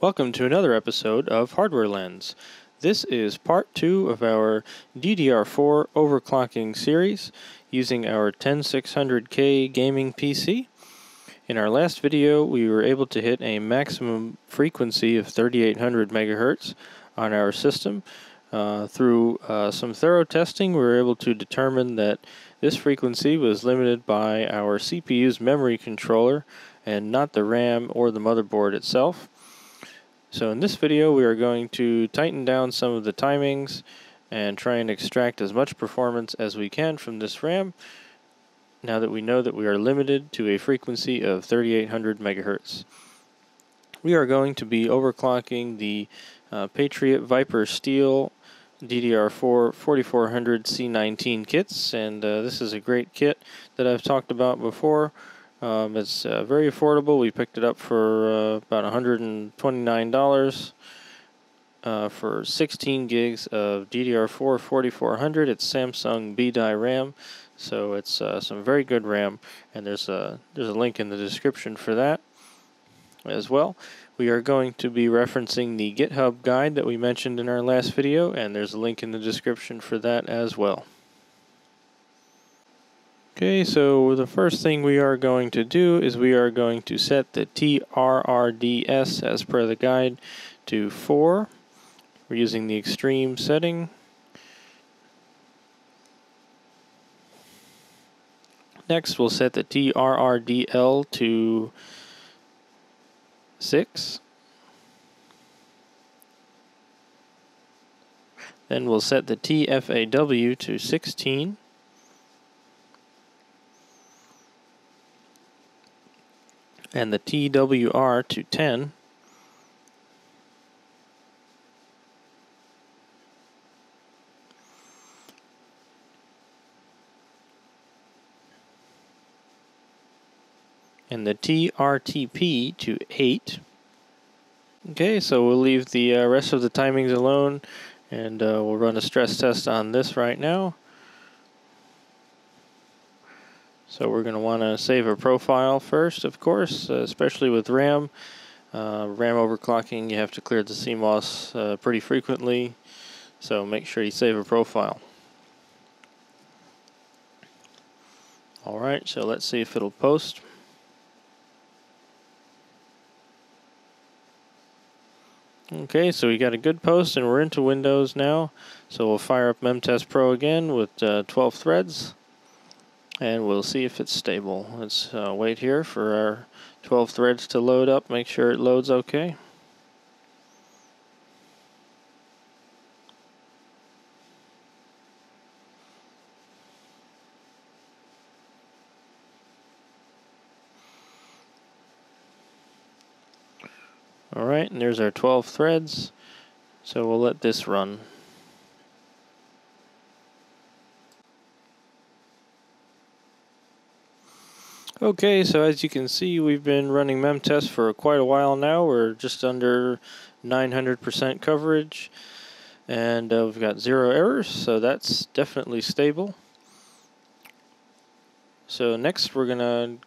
Welcome to another episode of Hardware Lens. This is part two of our DDR4 overclocking series using our 10600K gaming PC. In our last video, we were able to hit a maximum frequency of 3800 megahertz on our system. Uh, through uh, some thorough testing, we were able to determine that this frequency was limited by our CPU's memory controller and not the RAM or the motherboard itself. So in this video we are going to tighten down some of the timings and try and extract as much performance as we can from this RAM now that we know that we are limited to a frequency of 3800 megahertz. We are going to be overclocking the uh, Patriot Viper Steel DDR4 4400 C19 kits and uh, this is a great kit that I've talked about before. Um, it's uh, very affordable. We picked it up for uh, about $129 uh, for 16 gigs of DDR4 4400. It's Samsung B-Die RAM, so it's uh, some very good RAM, and there's a there's a link in the description for that as well. We are going to be referencing the GitHub guide that we mentioned in our last video, and there's a link in the description for that as well. Okay, so the first thing we are going to do is we are going to set the TRRDS as per the guide to 4. We're using the extreme setting. Next, we'll set the TRRDL to 6. Then we'll set the TFAW to 16. And the TWR to 10. and the TRTP to 8. Okay, so we'll leave the uh, rest of the timings alone and uh, we'll run a stress test on this right now. So we're going to want to save a profile first, of course, uh, especially with RAM. Uh, RAM overclocking, you have to clear the CMOS uh, pretty frequently, so make sure you save a profile. Alright, so let's see if it'll post. Okay, so we got a good post and we're into Windows now. So we'll fire up Memtest Pro again with uh, 12 threads and we'll see if it's stable. Let's uh, wait here for our 12 threads to load up, make sure it loads okay. Alright, and there's our 12 threads. So we'll let this run. Okay, so as you can see, we've been running MemTest for quite a while now. We're just under 900% coverage, and uh, we've got zero errors, so that's definitely stable. So next, we're going to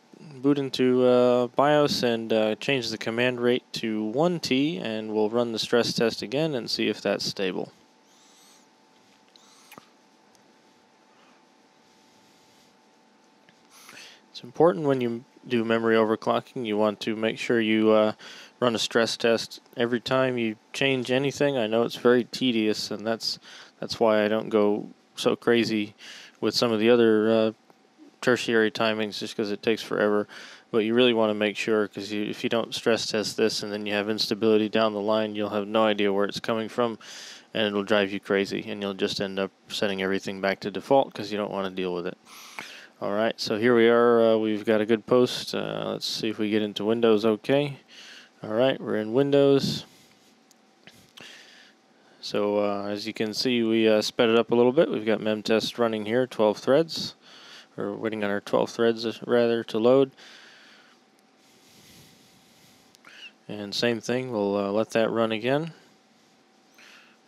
boot into uh, BIOS and uh, change the command rate to 1T, and we'll run the stress test again and see if that's stable. It's important when you do memory overclocking, you want to make sure you uh, run a stress test every time you change anything. I know it's very tedious, and that's that's why I don't go so crazy with some of the other uh, tertiary timings, just because it takes forever. But you really want to make sure, because if you don't stress test this and then you have instability down the line, you'll have no idea where it's coming from, and it'll drive you crazy, and you'll just end up setting everything back to default because you don't want to deal with it. All right, so here we are. Uh, we've got a good post. Uh, let's see if we get into Windows okay. All right, we're in Windows. So uh, as you can see, we uh, sped it up a little bit. We've got memtest running here, 12 threads. We're waiting on our 12 threads, rather, to load. And same thing, we'll uh, let that run again.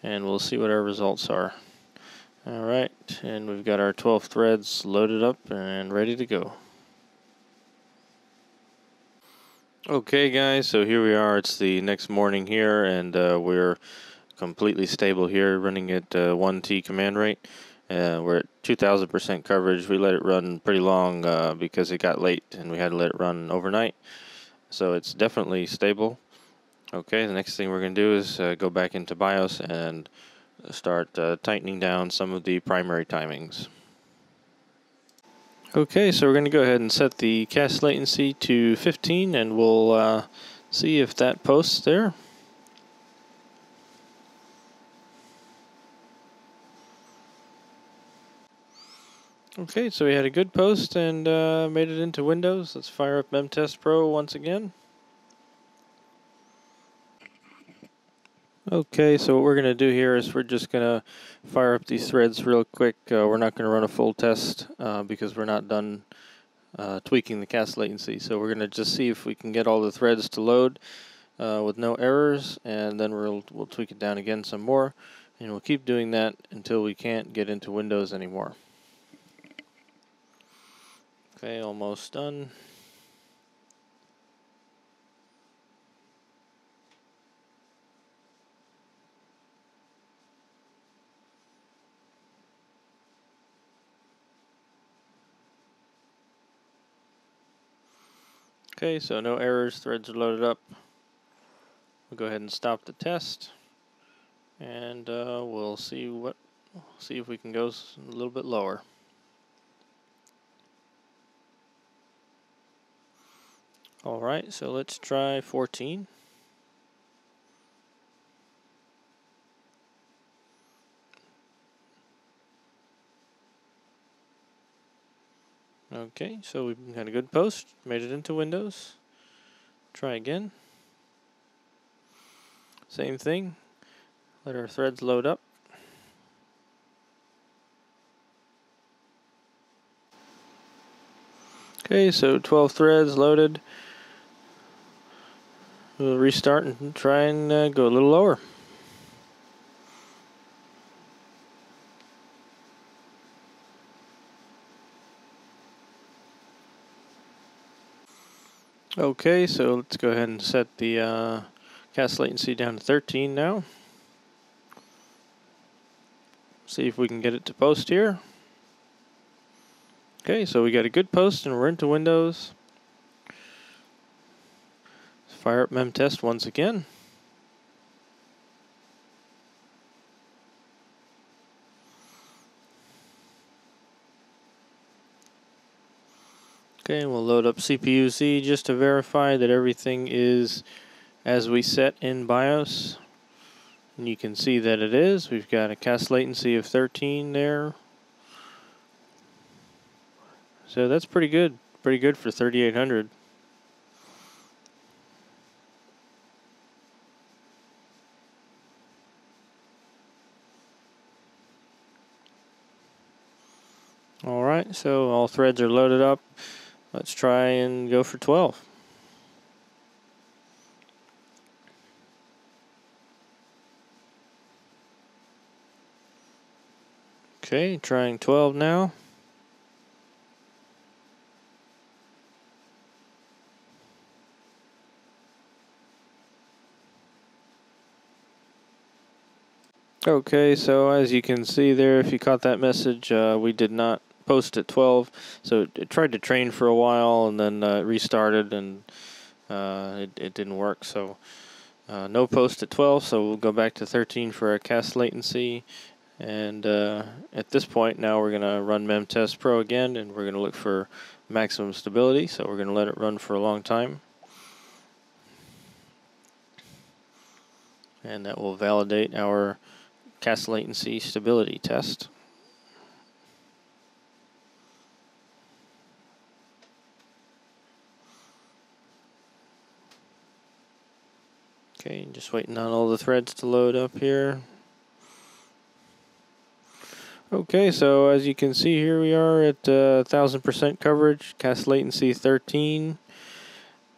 And we'll see what our results are. Alright, and we've got our 12 threads loaded up and ready to go. Okay, guys, so here we are. It's the next morning here, and uh, we're completely stable here, running at uh, 1T command rate. Uh, we're at 2,000% coverage. We let it run pretty long uh, because it got late, and we had to let it run overnight. So it's definitely stable. Okay, the next thing we're going to do is uh, go back into BIOS and start uh, tightening down some of the primary timings. Okay, so we're going to go ahead and set the CAS latency to 15 and we'll uh, see if that posts there. Okay, so we had a good post and uh, made it into Windows. Let's fire up Memtest Pro once again. Okay, so what we're going to do here is we're just going to fire up these threads real quick. Uh, we're not going to run a full test uh, because we're not done uh, tweaking the CAS latency. So we're going to just see if we can get all the threads to load uh, with no errors, and then we'll, we'll tweak it down again some more. And we'll keep doing that until we can't get into Windows anymore. Okay, almost done. Okay, so no errors, threads are loaded up. We'll go ahead and stop the test, and uh, we'll see what, see if we can go a little bit lower. All right, so let's try 14. Okay, so we had a good post, made it into Windows. Try again. Same thing. Let our threads load up. Okay, so 12 threads loaded. We'll restart and try and uh, go a little lower. Okay, so let's go ahead and set the uh, CAS latency down to 13 now. See if we can get it to post here. Okay, so we got a good post and we're into Windows. Let's fire up memtest once again. Okay, we'll load up CPU-Z just to verify that everything is as we set in BIOS. And you can see that it is. We've got a CAS latency of 13 there. So that's pretty good. Pretty good for 3800. Alright, so all threads are loaded up. Let's try and go for 12. Okay, trying 12 now. Okay, so as you can see there, if you caught that message, uh, we did not post at 12. So it tried to train for a while and then uh, restarted and uh, it, it didn't work. So uh, no post at 12. So we'll go back to 13 for our CAS latency. And uh, at this point, now we're going to run MemTest Pro again and we're going to look for maximum stability. So we're going to let it run for a long time. And that will validate our CAS latency stability test. Okay, just waiting on all the threads to load up here. Okay, so as you can see here we are at 1000% uh, coverage, CAS latency 13,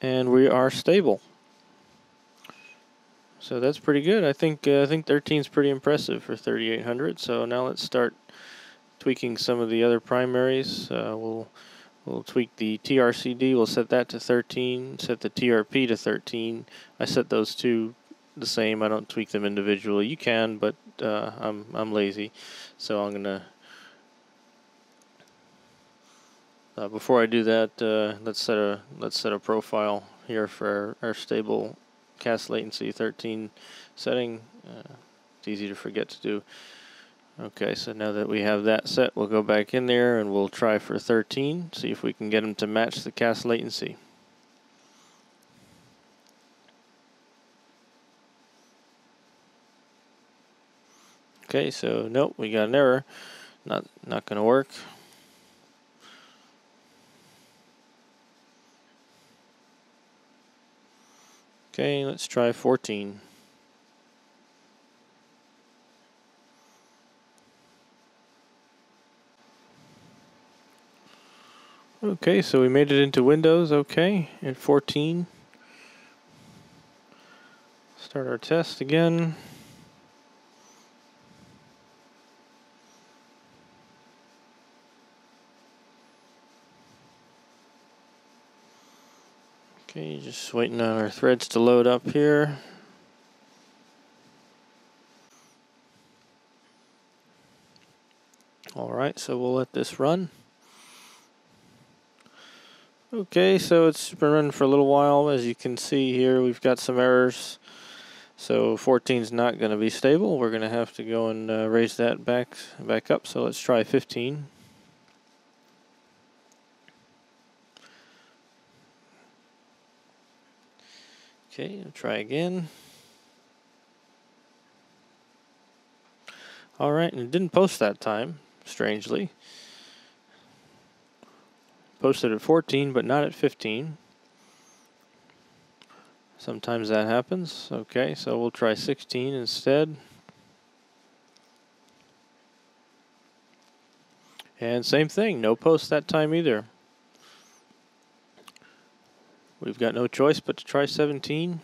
and we are stable. So that's pretty good. I think uh, I think 13 is pretty impressive for 3800. So now let's start tweaking some of the other primaries. Uh, we'll We'll tweak the TRCD, we'll set that to 13, set the TRP to 13. I set those two the same, I don't tweak them individually. You can, but uh, I'm, I'm lazy, so I'm going to uh, before I do that, uh, let's set a let's set a profile here for our, our stable CAS latency 13 setting. Uh, it's easy to forget to do. Okay, so now that we have that set, we'll go back in there and we'll try for 13, see if we can get them to match the CAS latency. Okay, so nope, we got an error. Not not going to work. Okay, let's try 14. Okay, so we made it into Windows, okay, at 14. Start our test again. Okay, just waiting on our threads to load up here. Alright, so we'll let this run. Okay, so it's been running for a little while. As you can see here, we've got some errors. So 14 is not going to be stable. We're going to have to go and uh, raise that back back up. So let's try 15. Okay, I'll try again. Alright, and it didn't post that time, strangely posted at 14 but not at 15. Sometimes that happens. Okay, so we'll try 16 instead. And same thing, no post that time either. We've got no choice but to try 17.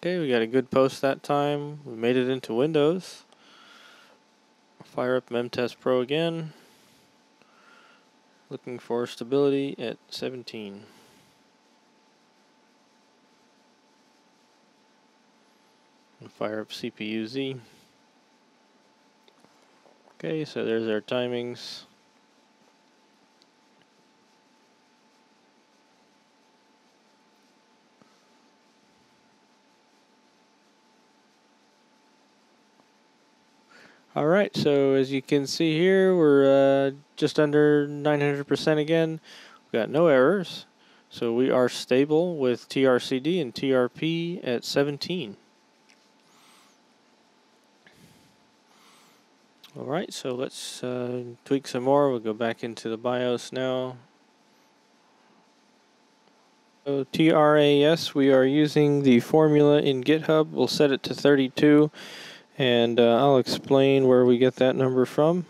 Okay, we got a good post that time. We made it into Windows. Fire up Memtest Pro again. Looking for stability at 17. And fire up CPU Z. Okay, so there's our timings. All right, so as you can see here, we're uh, just under 900% again. We've got no errors. So we are stable with TRCD and TRP at 17. All right, so let's uh, tweak some more. We'll go back into the BIOS now. So TRAS, we are using the formula in GitHub. We'll set it to 32 and uh, I'll explain where we get that number from.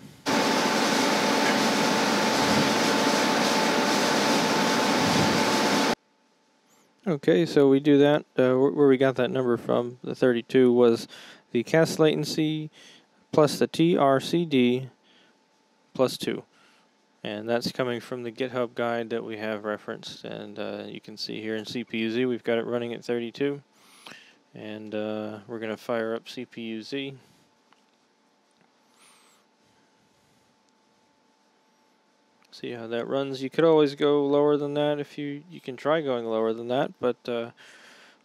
Okay, so we do that. Uh, where we got that number from, the 32, was the CAS latency plus the TRCD plus 2. And that's coming from the GitHub guide that we have referenced. And uh, you can see here in CPU-Z, we've got it running at 32 and uh, we're going to fire up CPU Z. See how that runs. You could always go lower than that if you you can try going lower than that, but uh,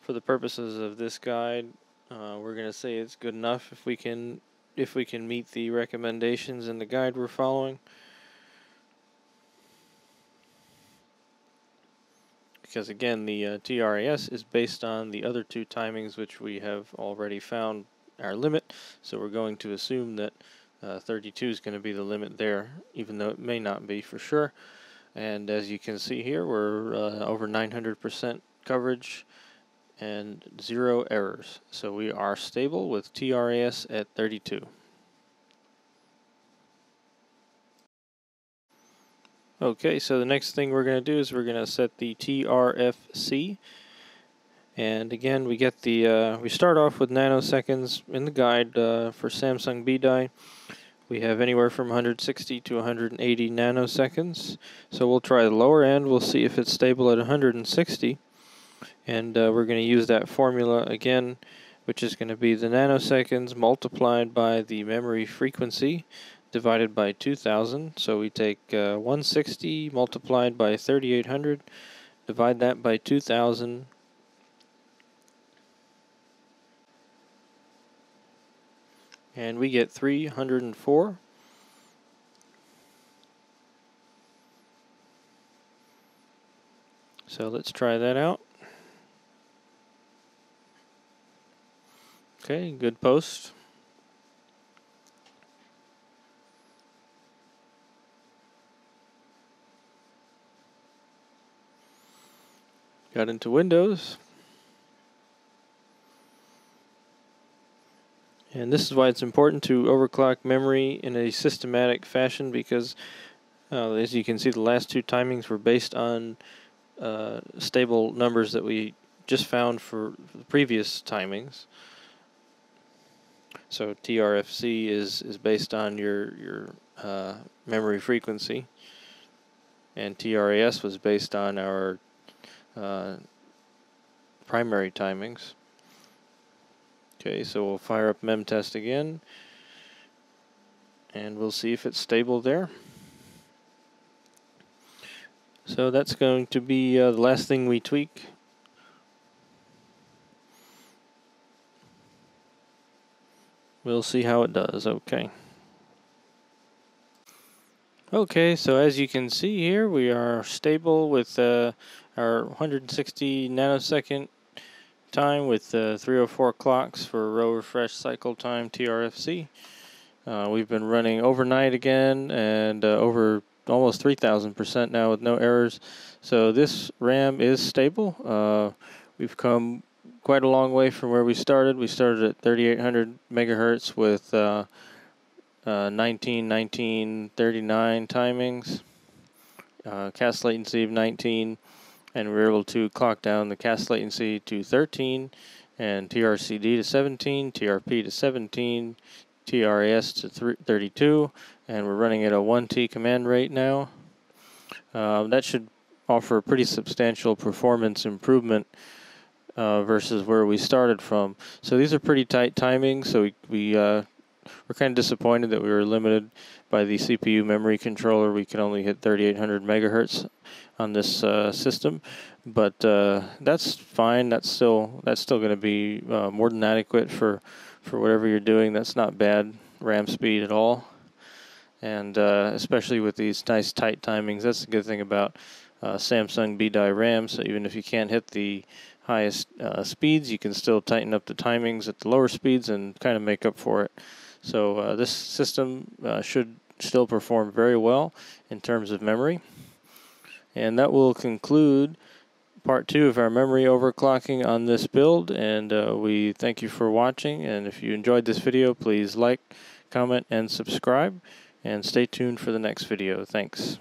for the purposes of this guide, uh, we're going to say it's good enough if we can if we can meet the recommendations in the guide we're following. Because again the uh, TRAS is based on the other two timings which we have already found our limit. So we're going to assume that uh, 32 is going to be the limit there even though it may not be for sure. And as you can see here we're uh, over 900% coverage and zero errors. So we are stable with TRAS at 32 Okay, so the next thing we're going to do is we're going to set the TRFC. And again, we get the, uh, we start off with nanoseconds in the guide uh, for Samsung B-Die. We have anywhere from 160 to 180 nanoseconds. So we'll try the lower end. We'll see if it's stable at 160. And uh, we're going to use that formula again, which is going to be the nanoseconds multiplied by the memory frequency divided by 2000. So we take uh, 160 multiplied by 3800, divide that by 2000, and we get 304. So let's try that out. Okay, good post. Got into Windows. And this is why it's important to overclock memory in a systematic fashion because uh, as you can see the last two timings were based on uh, stable numbers that we just found for the previous timings. So TRFC is, is based on your, your uh, memory frequency and TRAS was based on our uh, primary timings. Okay, so we'll fire up memtest again, and we'll see if it's stable there. So that's going to be uh, the last thing we tweak. We'll see how it does, okay. Okay, so as you can see here, we are stable with uh, our 160 nanosecond time with uh, 304 clocks for row refresh cycle time TRFC. Uh, we've been running overnight again and uh, over almost 3000% now with no errors. So this RAM is stable. Uh, we've come quite a long way from where we started. We started at 3800 megahertz with uh, uh, 19, 19, 39 timings, uh, CAS latency of 19 and we were able to clock down the CAS latency to 13 and TRCD to 17, TRP to 17, TRAS to 32, and we're running at a 1T command rate now. Uh, that should offer a pretty substantial performance improvement uh, versus where we started from. So these are pretty tight timings, so we, we uh, we're kind of disappointed that we were limited by the CPU memory controller. We could only hit 3800 megahertz on this uh, system, but uh, that's fine. That's still that's still going to be uh, more than adequate for for whatever you're doing. That's not bad RAM speed at all, and uh, especially with these nice tight timings. That's the good thing about uh, Samsung B-Die RAM. So even if you can't hit the highest uh, speeds, you can still tighten up the timings at the lower speeds and kind of make up for it. So this system should still perform very well in terms of memory. And that will conclude part two of our memory overclocking on this build. And uh, we thank you for watching. And if you enjoyed this video, please like, comment, and subscribe. And stay tuned for the next video. Thanks.